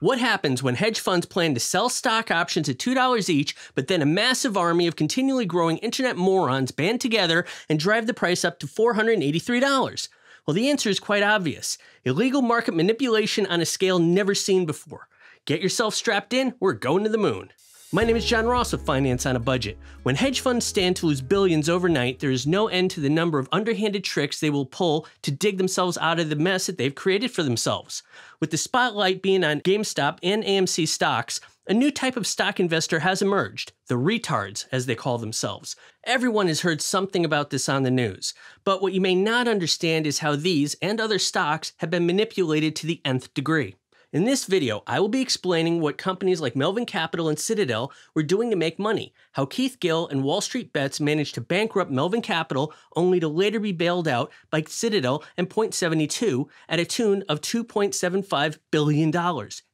What happens when hedge funds plan to sell stock options at $2 each, but then a massive army of continually growing internet morons band together and drive the price up to $483? Well, the answer is quite obvious illegal market manipulation on a scale never seen before. Get yourself strapped in, we're going to the moon. My name is John Ross of Finance on a Budget. When hedge funds stand to lose billions overnight, there is no end to the number of underhanded tricks they will pull to dig themselves out of the mess that they've created for themselves. With the spotlight being on GameStop and AMC stocks, a new type of stock investor has emerged the retards, as they call themselves. Everyone has heard something about this on the news, but what you may not understand is how these and other stocks have been manipulated to the nth degree. In this video, I will be explaining what companies like Melvin Capital and Citadel were doing to make money, how Keith Gill and Wall Street Bets managed to bankrupt Melvin Capital only to later be bailed out by Citadel and Point72 at a tune of $2.75 billion.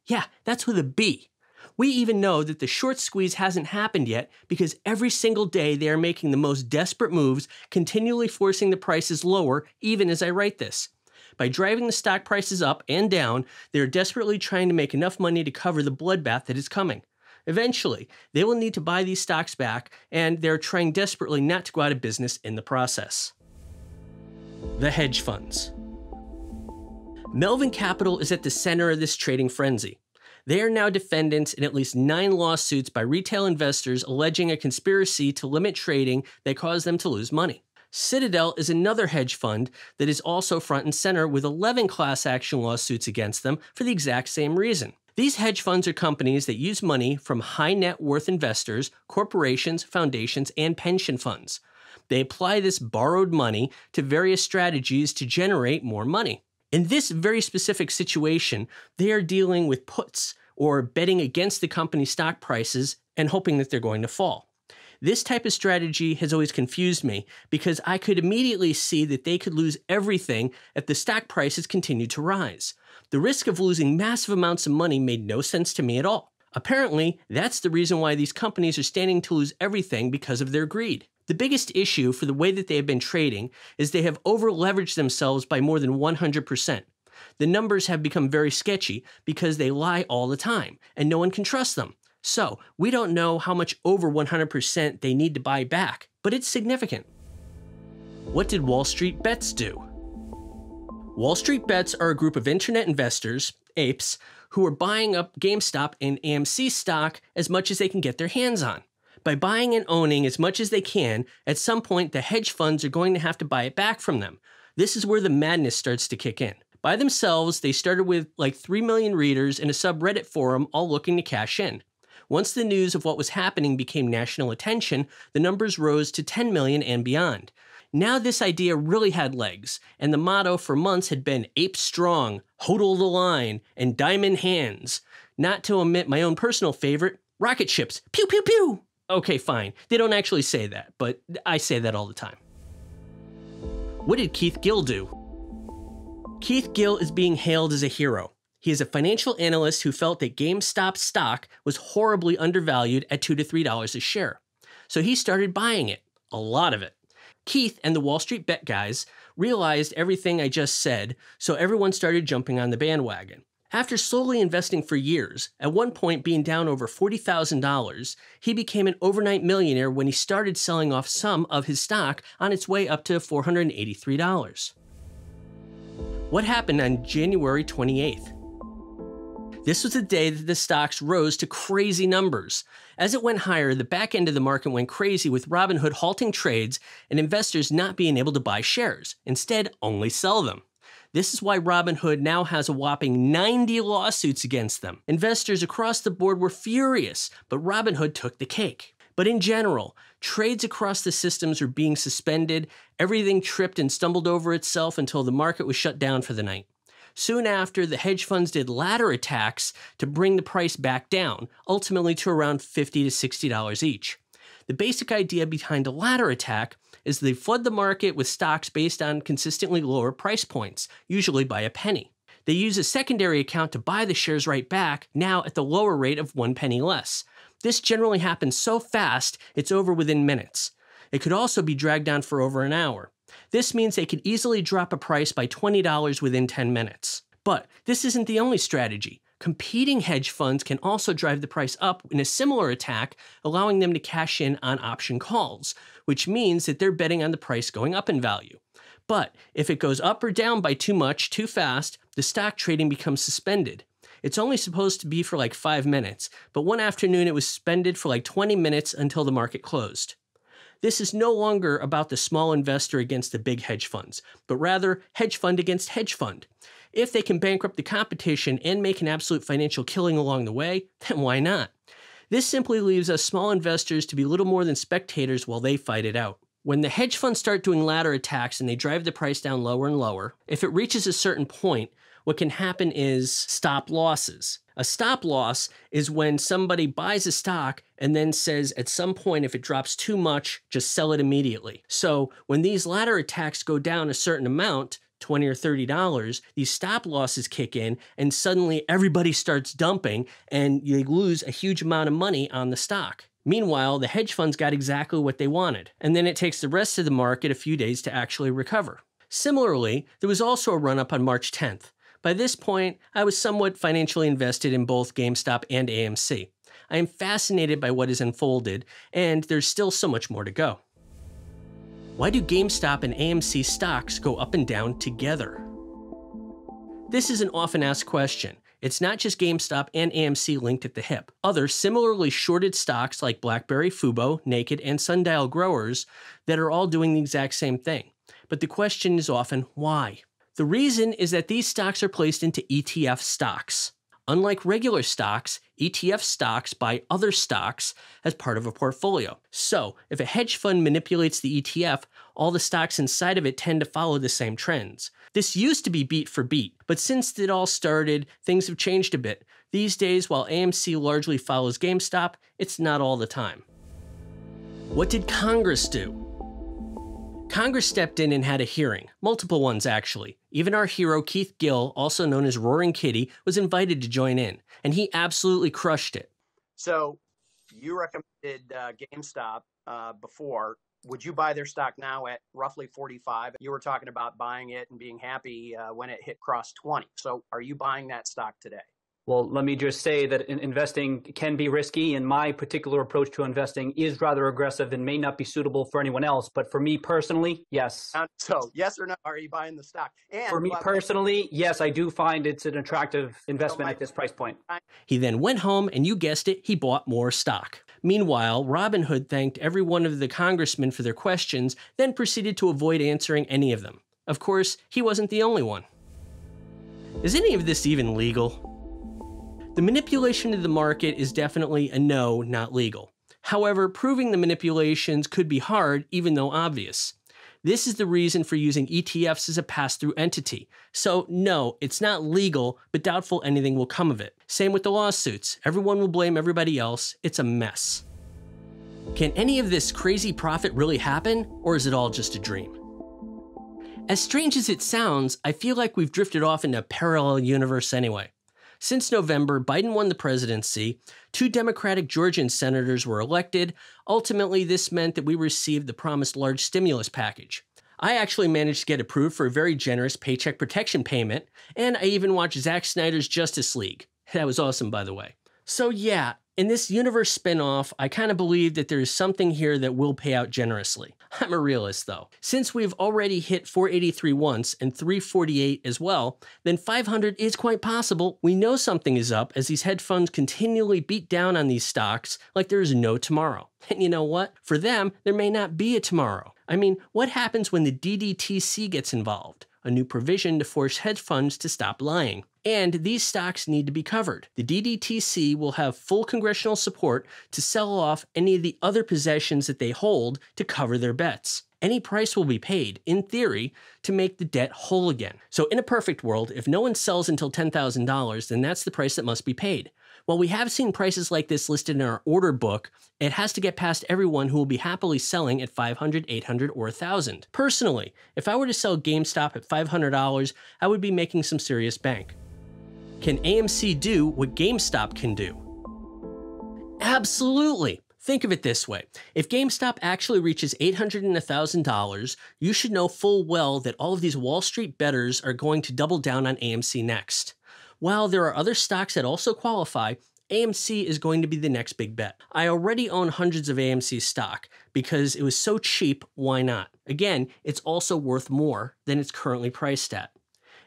Yeah, that's with a B. We even know that the short squeeze hasn't happened yet because every single day they are making the most desperate moves, continually forcing the prices lower, even as I write this. By driving the stock prices up and down, they are desperately trying to make enough money to cover the bloodbath that is coming. Eventually, they will need to buy these stocks back, and they're trying desperately not to go out of business in the process. The hedge funds. Melvin Capital is at the center of this trading frenzy. They are now defendants in at least nine lawsuits by retail investors alleging a conspiracy to limit trading that caused them to lose money. Citadel is another hedge fund that is also front and center with 11 class action lawsuits against them for the exact same reason. These hedge funds are companies that use money from high net worth investors, corporations, foundations, and pension funds. They apply this borrowed money to various strategies to generate more money. In this very specific situation, they are dealing with puts or betting against the company's stock prices and hoping that they're going to fall. This type of strategy has always confused me because I could immediately see that they could lose everything if the stock prices continued to rise. The risk of losing massive amounts of money made no sense to me at all. Apparently, that's the reason why these companies are standing to lose everything because of their greed. The biggest issue for the way that they have been trading is they have over leveraged themselves by more than 100%. The numbers have become very sketchy because they lie all the time, and no one can trust them. So we don't know how much over 100% they need to buy back, but it's significant. What did Wall Street Bets do? Wall Street Bets are a group of internet investors, apes, who are buying up GameStop and AMC stock as much as they can get their hands on. By buying and owning as much as they can, at some point the hedge funds are going to have to buy it back from them. This is where the madness starts to kick in. By themselves, they started with like 3 million readers in a subreddit forum all looking to cash in. Once the news of what was happening became national attention, the numbers rose to 10 million and beyond. Now this idea really had legs, and the motto for months had been Ape Strong, Hodl the Line, and Diamond Hands. Not to omit my own personal favorite, rocket ships. Pew pew pew! Okay, fine. They don't actually say that, but I say that all the time. What did Keith Gill do? Keith Gill is being hailed as a hero. He is a financial analyst who felt that GameStop stock was horribly undervalued at 2 to $3 a share. So he started buying it, a lot of it. Keith and the Wall Street Bet guys realized everything I just said, so everyone started jumping on the bandwagon. After slowly investing for years, at one point being down over $40,000, he became an overnight millionaire when he started selling off some of his stock on its way up to $483. What happened on January 28th? This was the day that the stocks rose to crazy numbers. As it went higher, the back end of the market went crazy with Robinhood halting trades and investors not being able to buy shares, instead, only sell them. This is why Robinhood now has a whopping 90 lawsuits against them. Investors across the board were furious, but Robinhood took the cake. But in general, trades across the systems were being suspended, everything tripped and stumbled over itself until the market was shut down for the night. Soon after, the hedge funds did ladder attacks to bring the price back down, ultimately to around 50 to $60 each. The basic idea behind a ladder attack is they flood the market with stocks based on consistently lower price points, usually by a penny. They use a secondary account to buy the shares right back, now at the lower rate of one penny less. This generally happens so fast, it's over within minutes. It could also be dragged on for over an hour. This means they could easily drop a price by $20 within 10 minutes. But this isn't the only strategy. Competing hedge funds can also drive the price up in a similar attack, allowing them to cash in on option calls, which means that they're betting on the price going up in value. But if it goes up or down by too much, too fast, the stock trading becomes suspended. It's only supposed to be for like five minutes, but one afternoon it was suspended for like 20 minutes until the market closed. This is no longer about the small investor against the big hedge funds, but rather hedge fund against hedge fund. If they can bankrupt the competition and make an absolute financial killing along the way, then why not? This simply leaves us small investors to be little more than spectators while they fight it out. When the hedge funds start doing ladder attacks and they drive the price down lower and lower, if it reaches a certain point, what can happen is stop losses. A stop loss is when somebody buys a stock and then says at some point, if it drops too much, just sell it immediately. So when these ladder attacks go down a certain amount, 20 or 30 dollars these stop losses kick in and suddenly everybody starts dumping and you lose a huge amount of money on the stock Meanwhile, the hedge funds got exactly what they wanted, and then it takes the rest of the market a few days to actually recover. Similarly, there was also a run up on March 10th. By this point, I was somewhat financially invested in both GameStop and AMC. I am fascinated by what has unfolded, and there's still so much more to go. Why do GameStop and AMC stocks go up and down together? This is an often asked question. It's not just GameStop and AMC linked at the hip. Other similarly shorted stocks like BlackBerry, Fubo, Naked, and Sundial Growers that are all doing the exact same thing. But the question is often why? The reason is that these stocks are placed into ETF stocks. Unlike regular stocks, ETF stocks buy other stocks as part of a portfolio. So, if a hedge fund manipulates the ETF, all the stocks inside of it tend to follow the same trends. This used to be beat for beat, but since it all started, things have changed a bit. These days, while AMC largely follows GameStop, it's not all the time. What did Congress do? Congress stepped in and had a hearing, multiple ones actually. Even our hero Keith Gill, also known as Roaring Kitty, was invited to join in, and he absolutely crushed it. So, you recommended uh, GameStop uh, before. Would you buy their stock now at roughly 45? You were talking about buying it and being happy uh, when it hit cross 20. So, are you buying that stock today? Well, let me just say that investing can be risky, and my particular approach to investing is rather aggressive and may not be suitable for anyone else. But for me personally, yes. So, yes or no? Are you buying the stock? And for me personally, yes, I do find it's an attractive investment at this price point. He then went home, and you guessed it, he bought more stock. Meanwhile, Robinhood thanked every one of the congressmen for their questions, then proceeded to avoid answering any of them. Of course, he wasn't the only one. Is any of this even legal? The manipulation of the market is definitely a no, not legal. However, proving the manipulations could be hard, even though obvious. This is the reason for using ETFs as a pass through entity. So, no, it's not legal, but doubtful anything will come of it. Same with the lawsuits. Everyone will blame everybody else. It's a mess. Can any of this crazy profit really happen, or is it all just a dream? As strange as it sounds, I feel like we've drifted off into a parallel universe anyway. Since November, Biden won the presidency. Two Democratic Georgian senators were elected. Ultimately, this meant that we received the promised large stimulus package. I actually managed to get approved for a very generous paycheck protection payment, and I even watched Zack Snyder's Justice League. That was awesome, by the way. So, yeah, in this universe spinoff, I kind of believe that there is something here that will pay out generously. I'm a realist though. Since we've already hit 483 once and 348 as well, then 500 is quite possible. We know something is up as these hedge funds continually beat down on these stocks like there is no tomorrow. And you know what? For them, there may not be a tomorrow. I mean, what happens when the DDTC gets involved? A new provision to force hedge funds to stop lying and these stocks need to be covered. The DDTC will have full congressional support to sell off any of the other possessions that they hold to cover their bets. Any price will be paid, in theory, to make the debt whole again. So, in a perfect world, if no one sells until $10,000, then that's the price that must be paid. While we have seen prices like this listed in our order book, it has to get past everyone who will be happily selling at 500, 800, or 1000. Personally, if I were to sell GameStop at $500, I would be making some serious bank. Can AMC do what GameStop can do? Absolutely. Think of it this way. If GameStop actually reaches 800 and $1,000, you should know full well that all of these Wall Street bettors are going to double down on AMC next. While there are other stocks that also qualify, AMC is going to be the next big bet. I already own hundreds of AMC stock because it was so cheap, why not? Again, it's also worth more than it's currently priced at.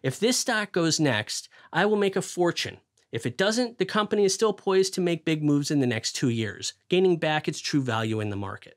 If this stock goes next, I will make a fortune. If it doesn't, the company is still poised to make big moves in the next two years, gaining back its true value in the market.